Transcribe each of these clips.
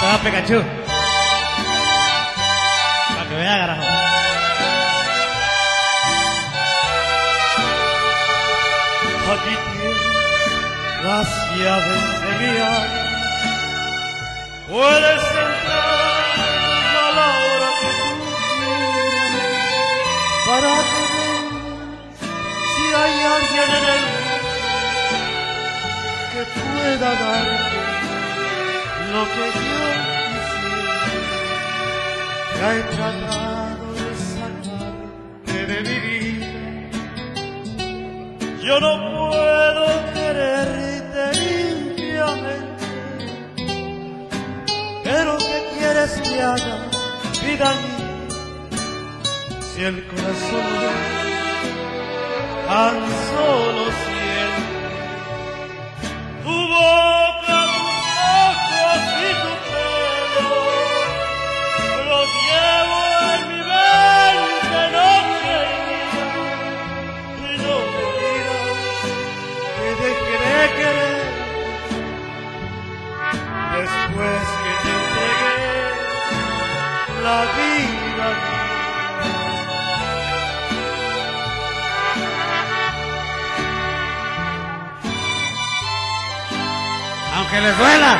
te va Pikachu. Para que vea, carajo. Aquí tienes las llaves de mi alma. Puedes entrar a la hora que tú quieras para que si hay alguien en el mundo que pueda darte lo que yo quisiera. Ya he tratado de sacarte de mi vida. Yo no puedo quererte limpiamente, pero ¿qué quieres que haga, vida mía? Si el corazón tan Aunque les duela.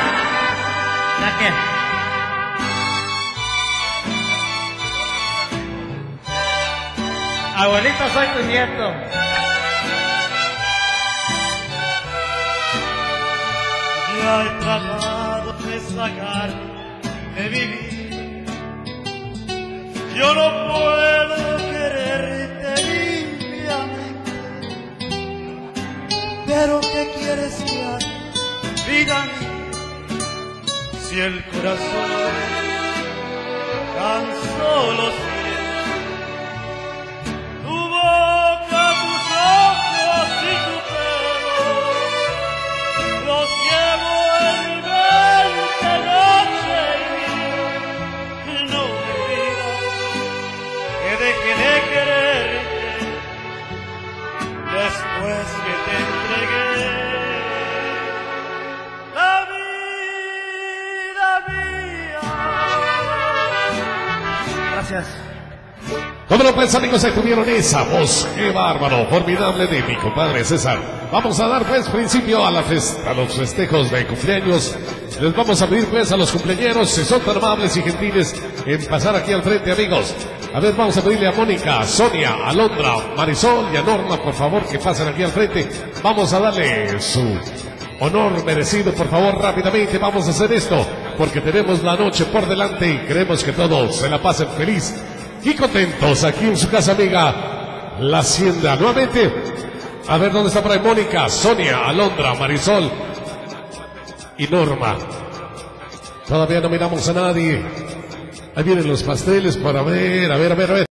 Ya que. Abuelito, soy tu nieto. Ya he tratado de sacar de mi vida. Yo no puedo quererte limpiamente. Pero ¿qué quieres que haga? Si el corazón tan solo siente después que te entregué la vida mía. Gracias. Lo pues amigos, ahí tuvieron esa voz, qué bárbaro, formidable de mi compadre César. Vamos a dar pues principio a, la fes- a los festejos de cumpleaños. Les vamos a pedir pues a los cumpleaños, si son tan amables y gentiles, en pasar aquí al frente amigos. A ver, vamos a pedirle a Mónica, Sonia, Alondra, Marisol y a Norma, por favor, que pasen aquí al frente. Vamos a darle su honor merecido, por favor, rápidamente vamos a hacer esto, porque tenemos la noche por delante y queremos que todos se la pasen feliz y contentos aquí en su casa amiga, la Hacienda. Nuevamente, a ver dónde está por ahí Mónica, Sonia, Alondra, Marisol y Norma. Todavía no miramos a nadie. Ahí vienen los pasteles para ver, a ver, a ver, a ver.